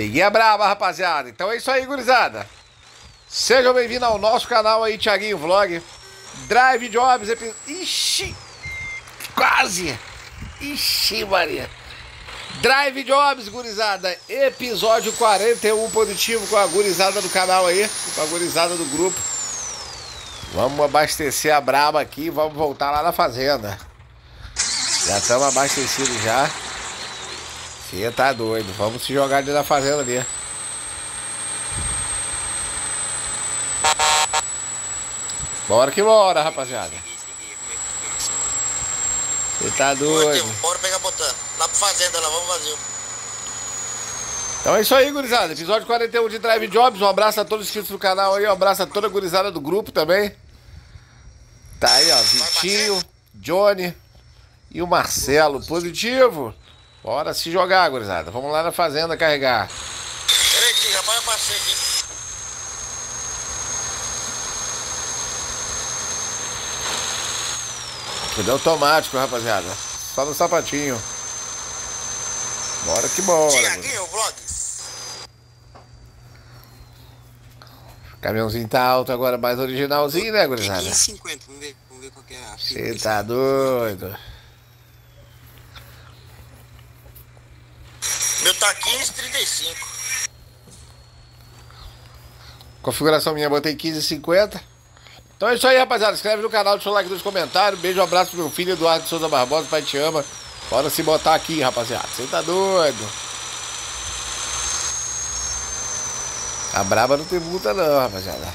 Peguei a brava, rapaziada. Então é isso aí, gurizada. Sejam bem-vindos ao nosso canal aí, Thiaguinho Vlog. Drive Jobs, epi... Ixi! Quase! Ixi, Maria! Drive Jobs, gurizada. Episódio 41 positivo com a gurizada do canal aí, com a gurizada do grupo. Vamos abastecer a braba aqui vamos voltar lá na fazenda. Já estamos abastecidos já. Você tá doido. Vamos se jogar ali na fazenda ali. Bora que bora, rapaziada. Você tá doido. Bora pegar botando. Lá pra fazenda, lá, vamos vazio. Então é isso aí, gurizada. Episódio 41 de Drive Jobs. Um abraço a todos os inscritos do canal aí. Um abraço a toda a gurizada do grupo também. Tá aí, ó. Vitinho, Johnny e o Marcelo. Positivo. Bora se jogar, gurizada. Vamos lá na fazenda carregar. Peraí, tio, rapaz, eu passei aqui. Tudo automático, rapaziada. Só no sapatinho. Bora que bora. Tiaguinho, vlog. Caminhãozinho tá alto agora, mais originalzinho, né, gurizada? 15,50, vamos ver, vamos ver qual é a Você tá doido. Meu tá 15,35. Configuração minha, botei 15,50. Então é isso aí, rapaziada. Inscreve no canal, deixa o like nos comentários. Beijo, um abraço pro meu filho Eduardo Souza Barbosa, pai te ama. Bora se botar aqui, rapaziada. Você tá doido. A braba não tem multa não, rapaziada.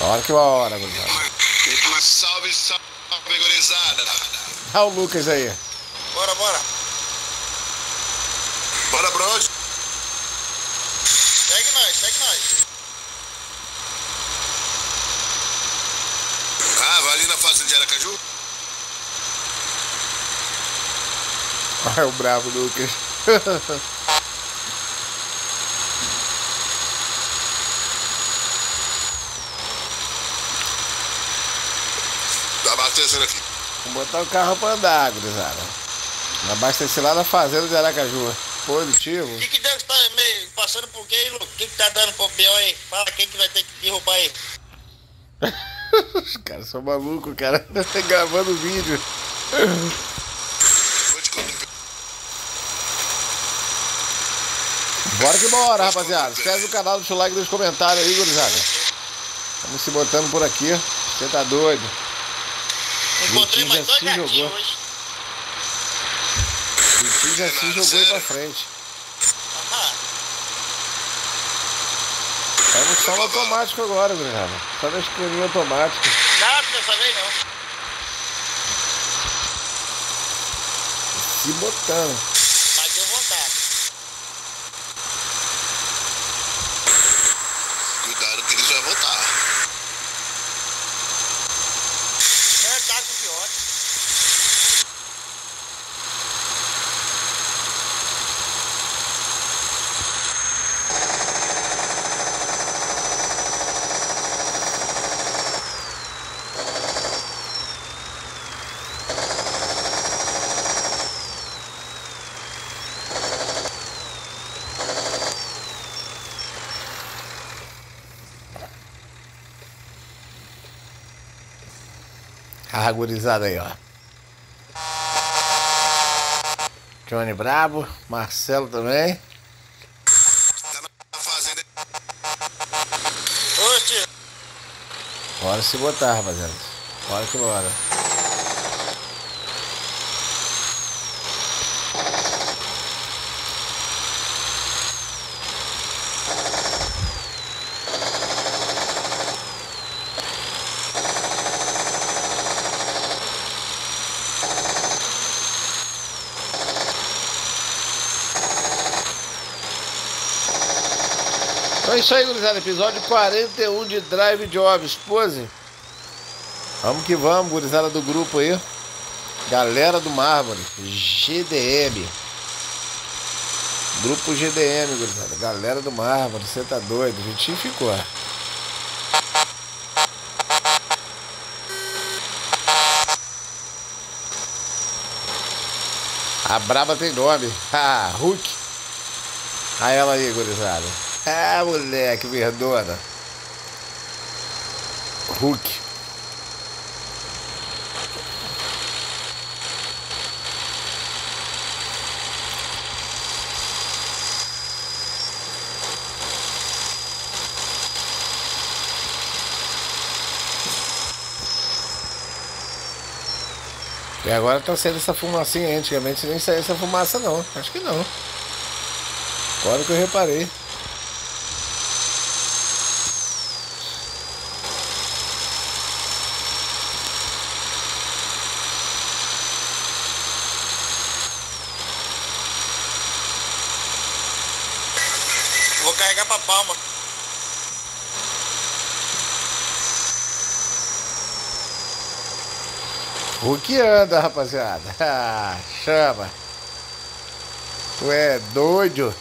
Bora que bora, gurizada. Salve, salve, gurizada. Olha o Lucas aí. Bora, bora. Bora pra onde? Segue nós, segue nós. Ah, vai ali na fazenda de Aracaju? Olha o bravo Lucas. Tá abastecendo aqui. Vou botar o carro pra andar, gurizada. Abastecer lá na fazenda de Aracaju. Positivo. O que que deve estar passando por quê, Lu? O que que tá dando pro Biel aí? Fala quem que vai ter que derrubar aí. Os caras são malucos, cara. Gravando vídeo. Bora que bora, rapaziada. Inscreve no canal, deixa o like nos comentários aí, gurizada. Vamos se botando por aqui. Você tá doido. Encontrei mais dois gatinhos jogou. hoje. O Vitinho já se jogou aí pra frente. Só no automático agora, gurizada. Só na esquininha automática. nada dessa vez não. Se botando. Mas deu vontade. Cuidado que eles vão voltar. Não tá com pior. A gurizada aí, ó. Johnny Brabo, Marcelo também. Bora se botar, rapaziada. Bora que bora. Isso aí, gurizada. Episódio 41 de Drive Jobs. Pose. Vamos que vamos, gurizada do grupo aí. Galera do Mármore. GDM. Grupo GDM, gurizada. Galera do Mármore. Você tá doido? A gente ficou. A braba tem nome. Ah, Hulk. A ela aí, gurizada. Ah, moleque, verdona. Hulk. E agora tá saindo essa fumacinha. Antigamente nem saía essa fumaça não. Acho que não. Agora que eu reparei. Vou carregar pra palma. O que anda, rapaziada? Ah, chama. Tu é doido?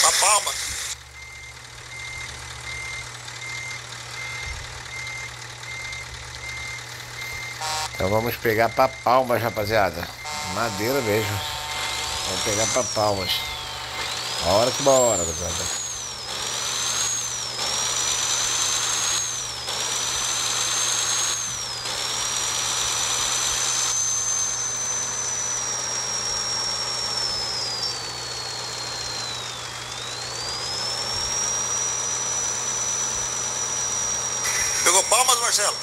Pra palma. Então vamos pegar pra palmas, rapaziada. Madeira mesmo. Vamos pegar pra palmas. A hora que uma hora, rapaziada. Pegou palmas, Marcelo?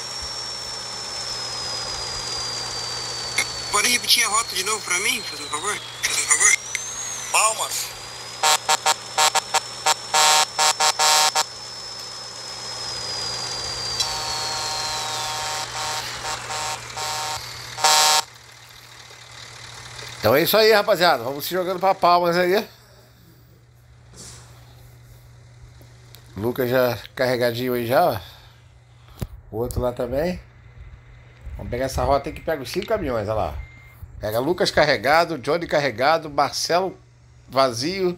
Pode repetir a rota de novo pra mim? Fazendo favor? Palmas. Então é isso aí, rapaziada. Vamos se jogando pra palmas aí. Lucas já carregadinho aí já. O outro lá também. Vamos pegar essa rota aí que pega os cinco caminhões, olha lá. Pega Lucas carregado, Johnny carregado, Marcelo vazio,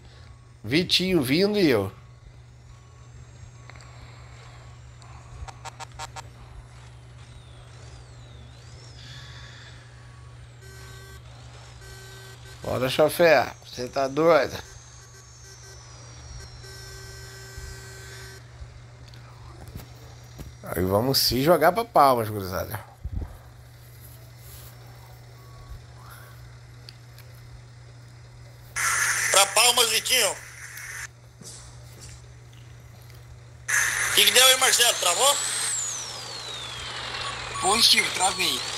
Vitinho vindo e eu. Bora, chofer. Você tá doido? Aí vamos se jogar pra palmas, gurizada. Pra palmas, Vitinho. O que, que deu aí, Marcelo? Travou? Positivo, travei.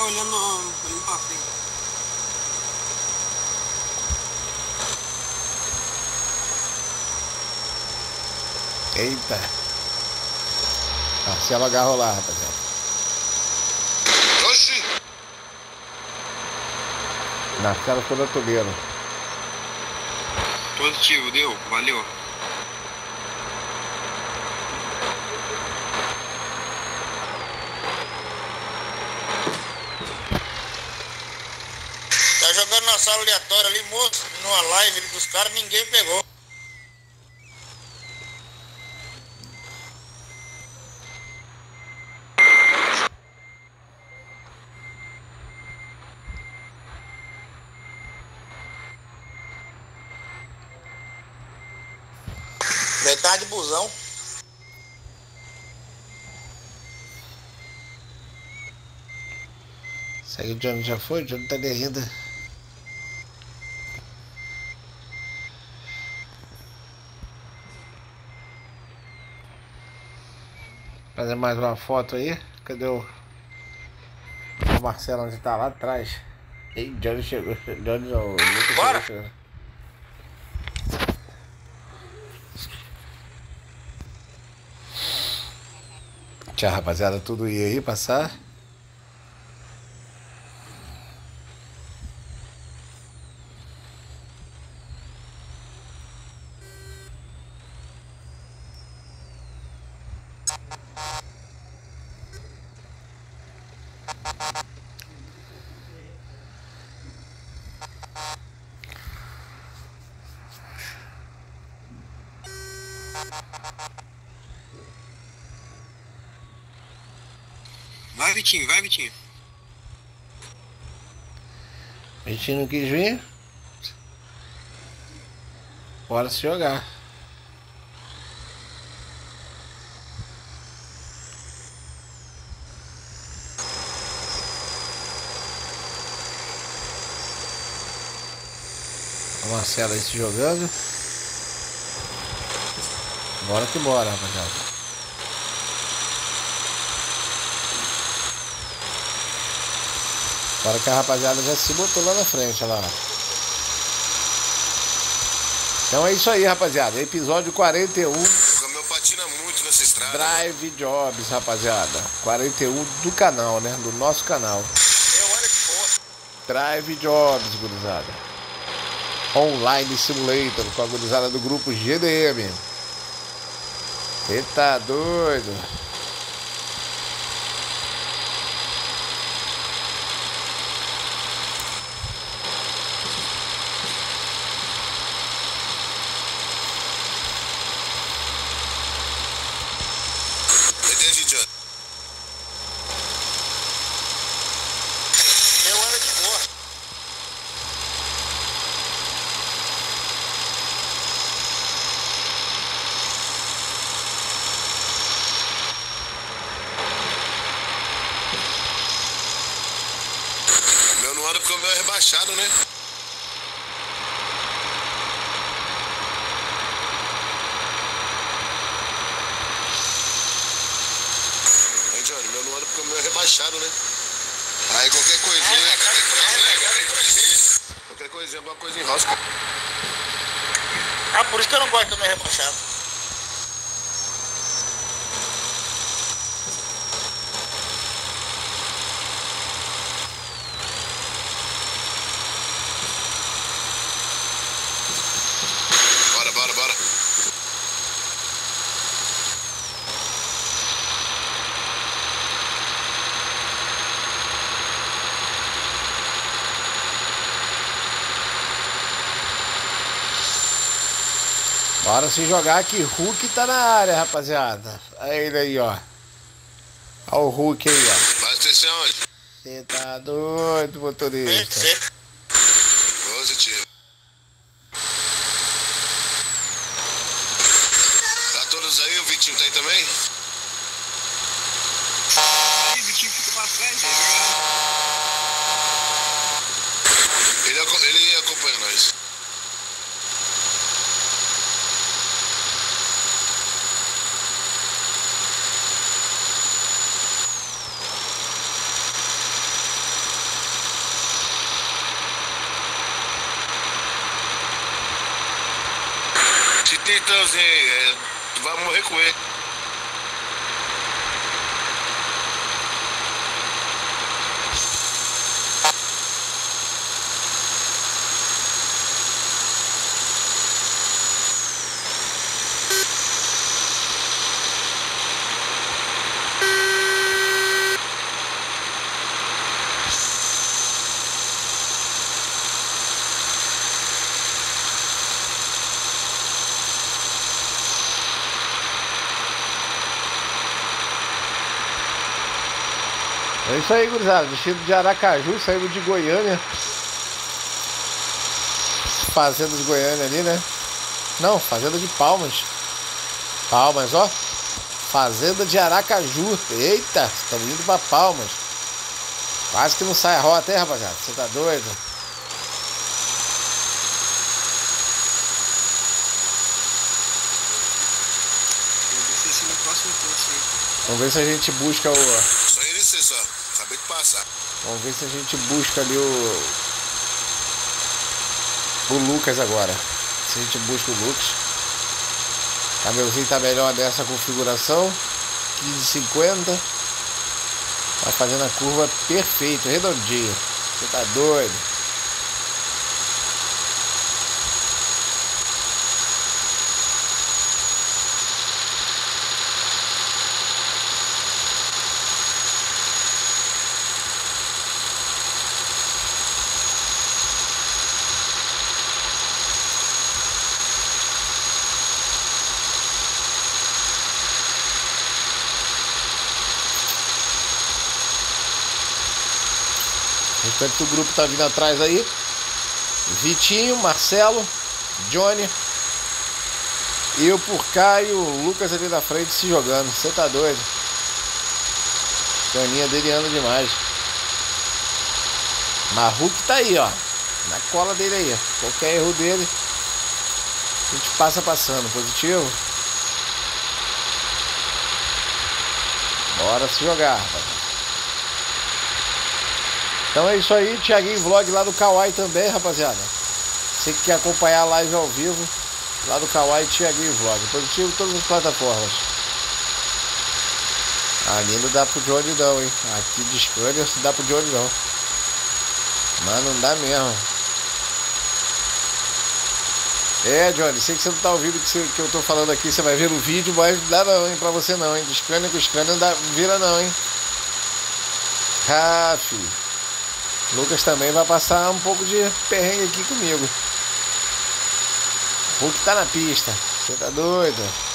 Ré olhando, olhando pra frente. Eita. Marcelo agarrou lá, rapaziada. Oxi! Marcelo ficou na tubeira. Positivo, deu, valeu. Tá aleatória ali, moço, numa live dos caras, ninguém pegou. Metade busão. Segue o Johnny já foi, o Johnny tá ali Fazer mais uma foto aí. Cadê o. O Marcelo onde tá lá atrás. Ei, Johnny chegou. Johnny não, Lucas Bora. chegou. chegou. Tchau, rapaziada. Tudo ia aí passar. Vai, Vitinho, vai, Vitinho. Vitinho não quis vir? Bora se jogar. A Marcela aí se jogando. Bora que bora, rapaziada. Agora que a rapaziada já se botou lá na frente, olha lá. Então é isso aí, rapaziada. Episódio 41. O meu patina muito nessa estrada. Drive Jobs, rapaziada. 41 do canal, né? Do nosso canal. Meu, olha que porra. Drive Jobs, gurizada. Online Simulator com a gurizada do grupo GDM. Você tá doido? Entendi, John. Meu, olha que porra. O meu não anda porque o meu é rebaixado, né? Hein, É rebaixado, né? Aí qualquer coisinha, qualquer coisinha, qualquer coisinha, alguma coisa enrosca. Ah, por isso que eu não gosto do meu rebaixado. Bora, bora, bora. Bora se jogar que Hulk tá na área, rapaziada. Olha ele aí, ó. Olha o Hulk aí, ó. Vai onde? Você tá doido, motorista. Positivo. Tá todos aí? O Vitinho tá aí também? Aí, Vitinho fica pra trás. Ele, ele acompanha nós. Esse titãozinho aí, é, tu vai morrer com ele. É isso aí, gurizada. Vestido de Aracaju, saímos de Goiânia. Fazenda de Goiânia ali, né? Não, fazenda de Palmas. Palmas, ó. Fazenda de Aracaju. Eita, estamos indo pra Palmas. Quase que não sai a rota, hein, rapaziada? Você tá doido? Vamos ver se a gente busca o. Só ele de passar. Vamos ver se a gente busca ali o. O Lucas agora. Se a gente busca o Lucas. Caminhãozinho tá melhor nessa configuração. 15,50. Tá fazendo a curva perfeito, redondinho. Você tá doido? O restante do grupo tá vindo atrás aí. Vitinho, Marcelo, Johnny. Eu por cá e o Lucas ali na frente se jogando. Você tá doido? Caninha dele anda demais. Hulk tá aí, ó. Na cola dele aí. Qualquer erro dele, a gente passa passando. Positivo? Bora se jogar, rapaziada. Então é isso aí, Thiaguinho Vlog lá do Kawaii também, rapaziada. Você que quer acompanhar a live ao vivo, lá do Kawaii, Thiaguinho Vlog. Positivo em todas as plataformas. Ali não dá pro Johnny não, hein? Aqui de escolha não dá pro Johnny não. Mas não dá mesmo. É, Johnny, sei que você não tá ouvindo o que, eu tô falando aqui, você vai ver no vídeo, mas não dá não, hein, pra você não, hein? De Scania com Scania não dá, vira não, hein? Ah, filho. Lucas também vai passar um pouco de perrengue aqui comigo. Hulk tá na pista. Você tá doido?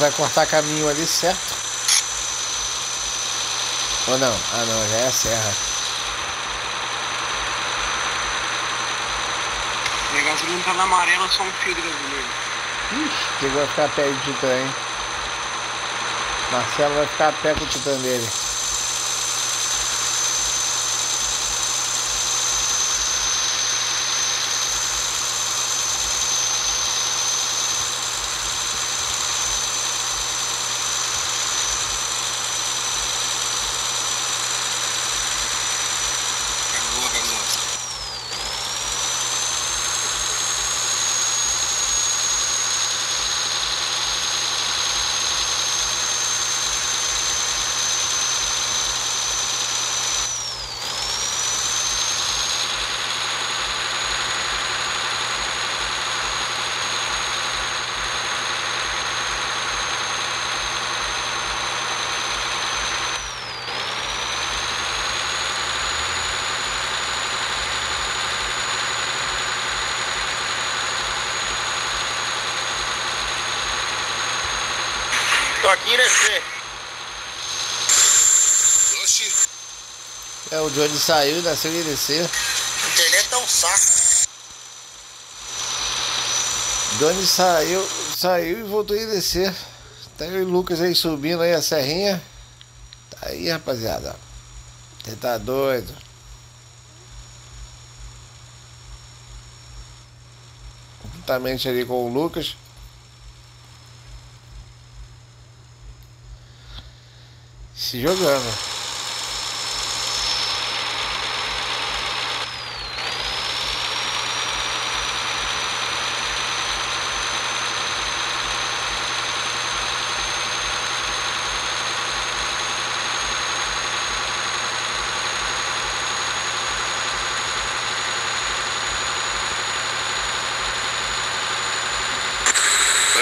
Vai cortar caminho ali, certo? Ou não? Ah não, já é a serra. Minha gasolina tá na amarela, só um fio de gasolina. Ixi, ele vai ficar a pé de titã, hein? Marcelo vai ficar a pé com o titã dele. Acabou a gasolina. Tô aqui nesse. Oxi, É, o Johnny saiu, nasceu em descer. A internet tá um saco. Johnny saiu, saiu e voltou a descer. Tá eu e o Lucas aí subindo aí a serrinha. Tá aí, rapaziada. Você tá doido? Juntamente ali com o Lucas. Se jogando.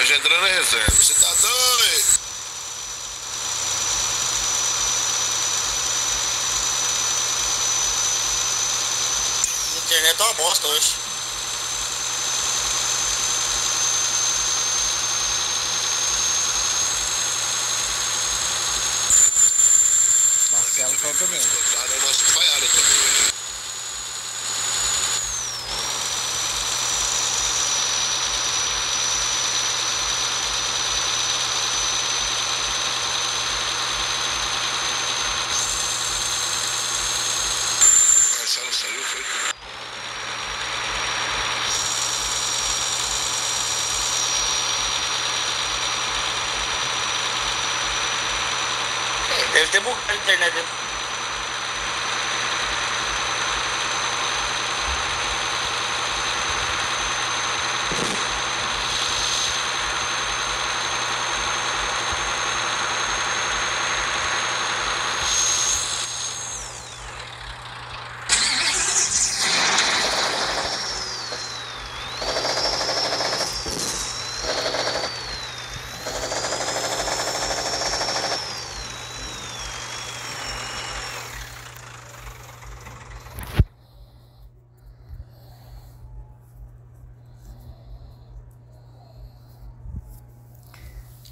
nós entrando na reserva. Você tá doido? A internet tá uma bosta hoje. Marcelo só também.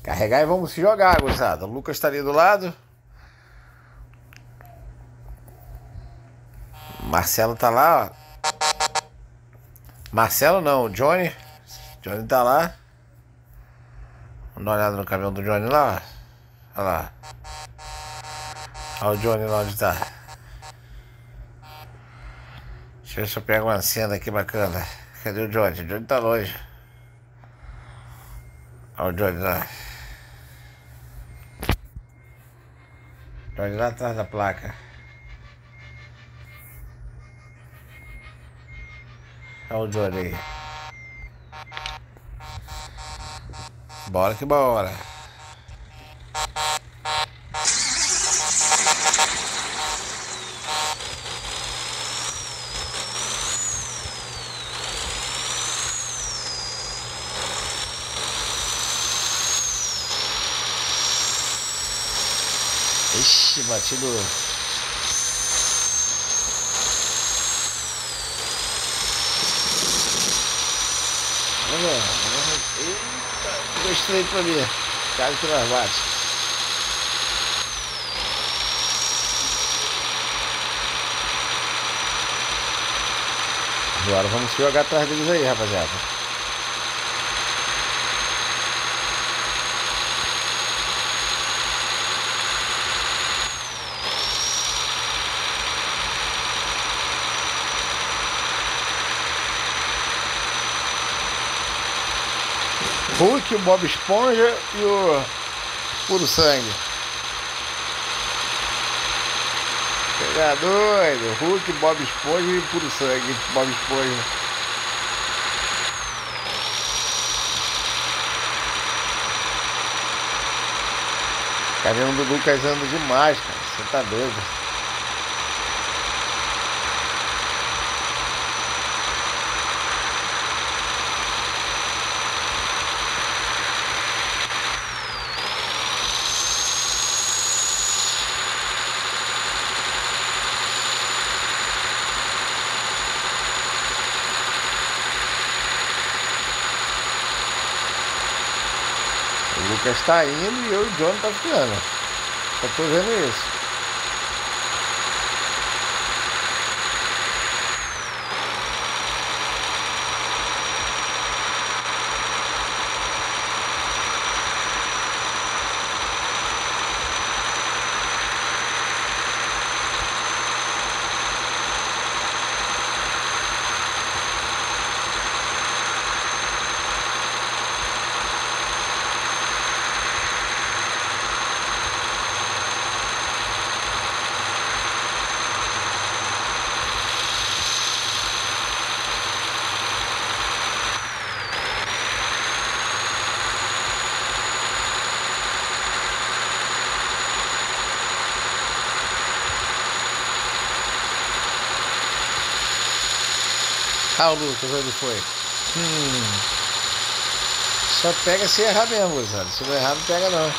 Carregar e vamos se jogar, gurizada. O Lucas tá ali do lado. Marcelo tá lá. Marcelo não, Johnny. Johnny tá lá. Vamos dar uma olhada no caminhão do Johnny lá. Olha lá. Olha o Johnny lá onde tá. Deixa eu ver se eu pego uma cena aqui bacana. Cadê o Johnny? O Johnny tá longe. Olha o Johnny lá. Johnny lá atrás da placa. Olha o Johnny. Bora que bora. Olha, eita, estreito pra mim. Nós bate. Agora vamos jogar atrás deles aí, rapaziada. Hulk, o Bob Esponja e o Puro Sangue. Pegar doido. Hulk, Bob Esponja e Puro Sangue. Bob Esponja. Caminhão do Lucas anda demais, cara. Você tá doido. O Lucas tá indo e eu e o John tá ficando. Só tô vendo isso. Ah, o Lucas, onde foi? Hum. Só pega se errar mesmo. Se não errar, não pega não.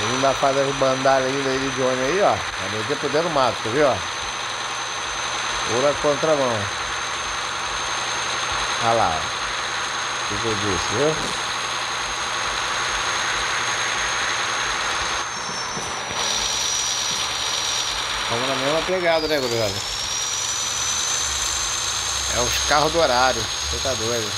Ele dá fazendo bandalha ainda aí de Johnny aí, ó. Vai meter por dentro do mato, tá viu, ó? Ou na contramão. Olha lá. O que eu disse, viu? Vamos na mesma pegada, né, gurizada? É os carros do horário. Você tá doido.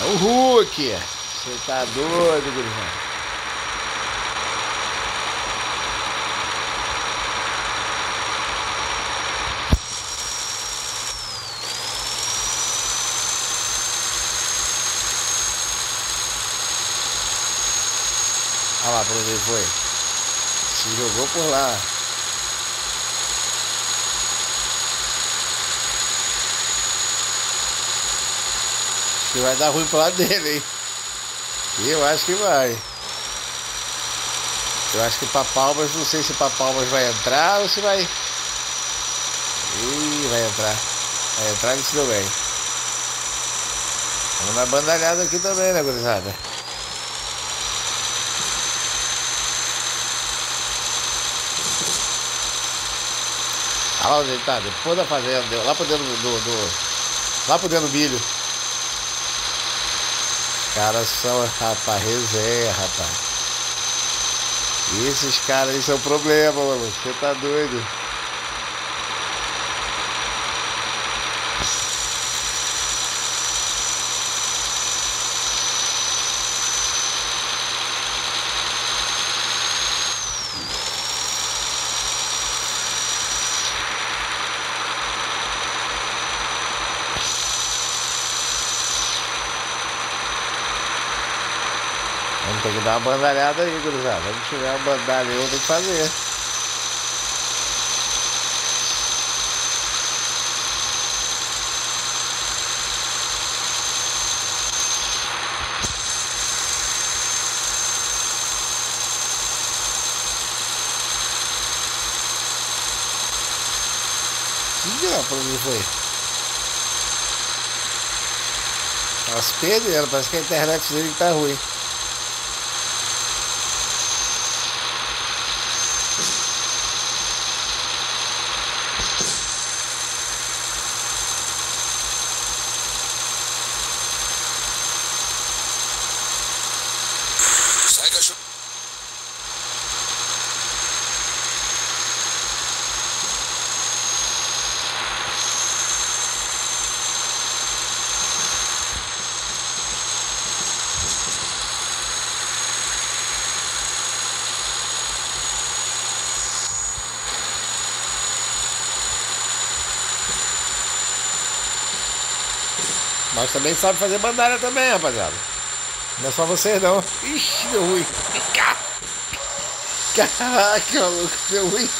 É o Hulk. Você tá doido, gurizada. Olha pra ele foi. Se jogou por lá. Acho que vai dar ruim pro lado dele, hein? Eu acho que vai. Eu acho que pra Palmas, não sei se pra Palmas vai entrar ou se vai. Ih, vai entrar. É, entraram se deu bem. Vamos na bandalhada aqui também, né, gurizada? Olha lá onde ele tá, depois da fazenda, lá por dentro do, do, lá por dentro do milho. Caras são, rapaz, resenha, rapaz. Esses caras aí são problema, mano. Você tá doido. Ter que dar uma bandalhada aí, gurizada. Vamos tiver uma bandalha eu tenho que fazer. Pra onde foi? As pedras, parece que a internet dele tá ruim. Mas também sabe fazer bandalha também, rapaziada. Não é só vocês não. Ixi, deu ruim. Caraca, maluco, deu ruim.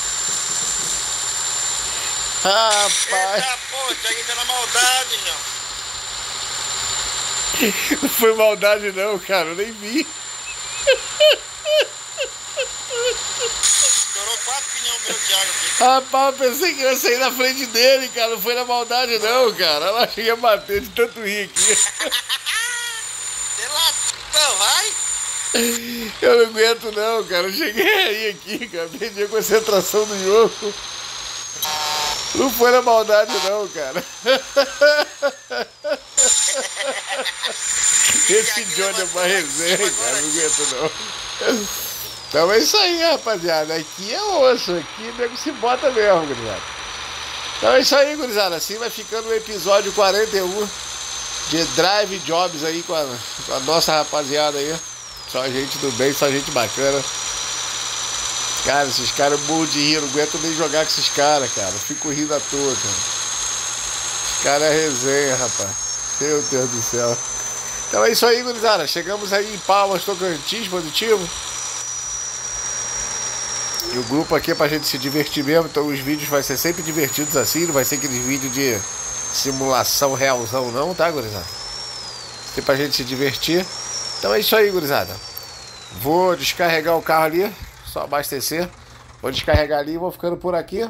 Rapaz, Eita, aí tá na maldade, João. não foi maldade não, cara, eu nem vi. Estourou quatro pneus meu de água aqui. Rapaz, pensei que eu ia sair na frente dele, cara. Não foi na maldade não, cara. Ela cheguei a bater de tanto rir aqui. Vai. Eu não aguento não, cara. Eu cheguei aí aqui, cara. Perdi a concentração do jogo. Não foi na maldade não, cara. Esse Johnny é uma resenha, cara. Não aguento não. Então é isso aí, rapaziada. Aqui é osso. Aqui nego se bota mesmo, gurizada. Então é isso aí, gurizada. Assim vai ficando o episódio 41 de Drive Jobs aí com a, com a nossa rapaziada aí. Só gente do bem, só gente bacana. Cara, esses caras morro de rir, não aguento nem jogar com esses caras, cara. Fico rindo à toa, cara. Os caras é resenha, rapaz. Meu Deus do céu. Então é isso aí, gurizada. Chegamos aí em Palmas, Tocantins, positivo. E o grupo aqui é pra gente se divertir mesmo, então os vídeos vai ser sempre divertidos assim, não vai ser aqueles vídeos de simulação realzão não, tá, gurizada? Ser pra gente se divertir. Então é isso aí, gurizada. Vou descarregar o carro ali, só abastecer. Vou descarregar ali e vou ficando por aqui.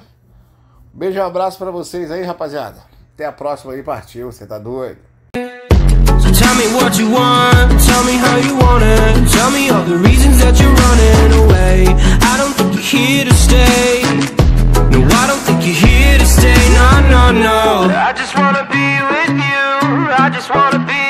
Beijo e abraço pra vocês aí, rapaziada. Até a próxima aí, partiu, você tá doido? Tell me what you want, tell me how you want it Tell me all the reasons that you're running away I don't you're here to stay. No, I don't think you're here to stay, no, no, no. I just wanna be with you, I just wanna be